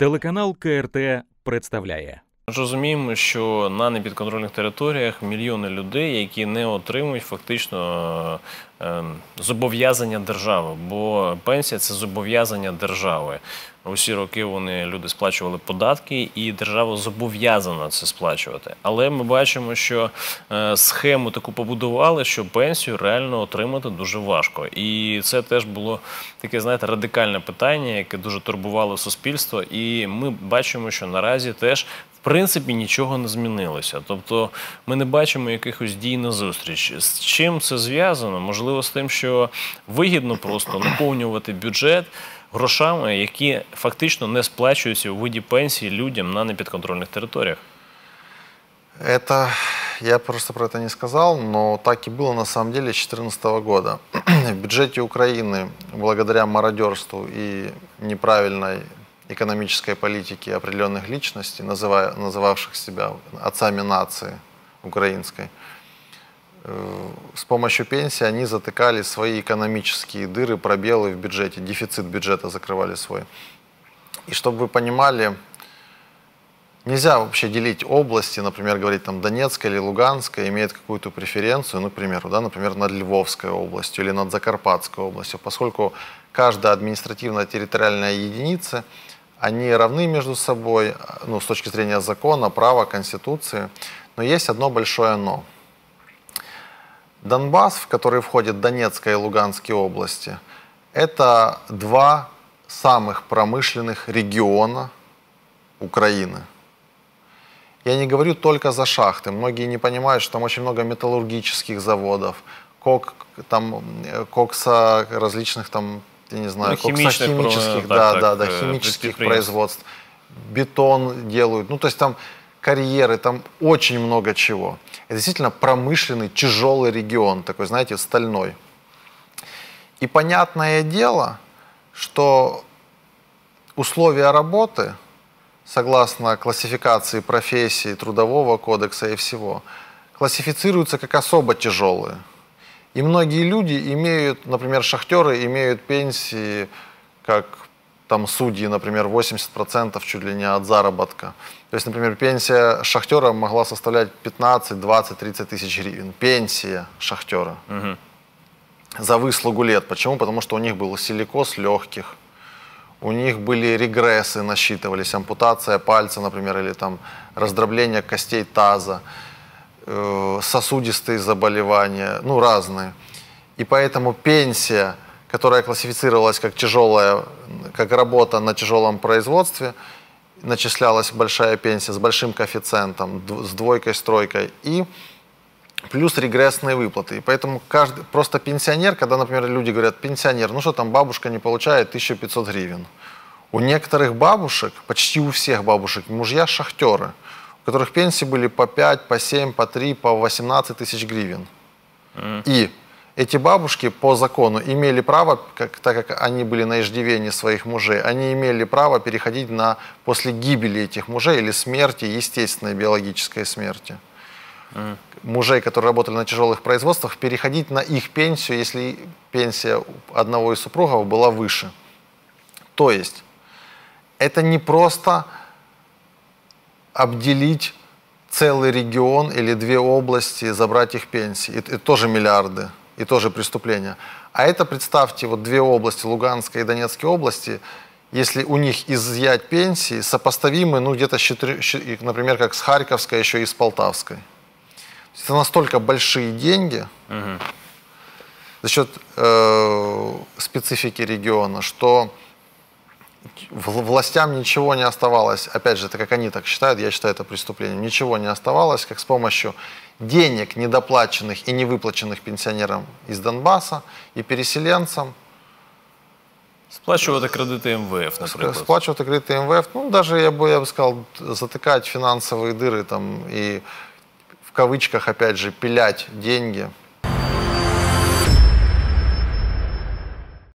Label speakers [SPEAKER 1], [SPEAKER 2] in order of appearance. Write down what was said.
[SPEAKER 1] Телеканал КРТ представляє.
[SPEAKER 2] Розуміємо, що на непідконтрольних територіях мільйони людей, які не отримують фактично е, е, зобов'язання держави, бо пенсія це зобов'язання держави. Усі роки вони люди сплачували податки, і держава зобов'язана це сплачувати. Але ми бачимо, що е, схему таку побудували, що пенсію реально отримати дуже важко. І це теж було таке, знаєте, радикальне питання, яке дуже турбувало суспільство. І ми бачимо, що наразі теж в принципі нічого не змінилося. Тобто ми не бачимо якихось дій на зустріч. З чим це зв'язано? Можливо, з тим, що вигідно просто наповнювати бюджет грошами, які фактично не сплачуються у виді пенсії людям на непідконтрольних територіях.
[SPEAKER 3] Это, я просто про это не сказал, но так и было на самом деле с 2014 года. В бюджете Украины, благодаря мародерству и неправильной экономической политике определенных личностей, называя, называвших себя отцами нации украинской, э, с помощью пенсии они затыкали свои экономические дыры, пробелы в бюджете, дефицит бюджета закрывали свой. И чтобы вы понимали, нельзя вообще делить области, например, говорить там Донецкая или Луганская имеет какую-то преференцию, ну, к примеру, да, например, над Львовской областью или над Закарпатской областью, поскольку каждая административно-территориальная единица – они равны между собой, ну, с точки зрения закона, права, конституции. Но есть одно большое «но». Донбасс, в который входит Донецкая и Луганские области, это два самых промышленных региона Украины. Я не говорю только за шахты. Многие не понимают, что там очень много металлургических заводов, кок, там, э, кокса различных там я не знаю,
[SPEAKER 2] ну, химичных,
[SPEAKER 3] химических,
[SPEAKER 2] да,
[SPEAKER 3] да, да, да, химических производств, бетон делают, ну то есть там карьеры, там очень много чего. Это действительно промышленный, тяжелый регион, такой, знаете, стальной. И понятное дело, что условия работы, согласно классификации профессий, трудового кодекса и всего, классифицируются как особо тяжелые. И многие люди имеют, например, шахтеры имеют пенсии, как там судьи, например, 80% чуть ли не от заработка. То есть, например, пенсия шахтера могла составлять 15, 20, 30 тысяч гривен. Пенсия шахтера. Угу. За выслугу лет. Почему? Потому что у них был силикоз легких, у них были регрессы, насчитывались, ампутация пальца, например, или там раздробление костей таза. Э, сосудистые заболевания, ну разные. И поэтому пенсия, которая классифицировалась как тяжелая, как работа на тяжелом производстве, начислялась большая пенсия с большим коэффициентом, с двойкой, с тройкой, и плюс регрессные выплаты. И поэтому каждый, просто пенсионер, когда, например, люди говорят, пенсионер, ну что там, бабушка не получает 1500 гривен. У некоторых бабушек, почти у всех бабушек, мужья шахтеры – у которых пенсии были по 5, по 7, по 3, по 18 тысяч гривен. Mm. И эти бабушки по закону имели право, как, так как они были на иждивении своих мужей, они имели право переходить на после гибели этих мужей или смерти, естественной биологической смерти. Mm. Мужей, которые работали на тяжелых производствах, переходить на их пенсию, если пенсия одного из супругов была выше. То есть это не просто обделить целый регион или две области, забрать их пенсии. Это, это тоже миллиарды, и тоже преступления. А это, представьте, вот две области, Луганская и Донецкая области, если у них изъять пенсии, сопоставимы, ну, где-то, например, как с Харьковской, еще и с Полтавской. Это настолько большие деньги угу. за счет э, специфики региона, что властям ничего не оставалось, опять же, это как они так считают, я считаю это преступлением, ничего не оставалось, как с помощью денег, недоплаченных и невыплаченных пенсионерам из Донбасса и переселенцам.
[SPEAKER 2] Сплачивать кредиты МВФ, например.
[SPEAKER 3] Сплачивать кредиты МВФ, ну, даже, я бы, я бы сказал, затыкать финансовые дыры там и в кавычках, опять же, пилять деньги –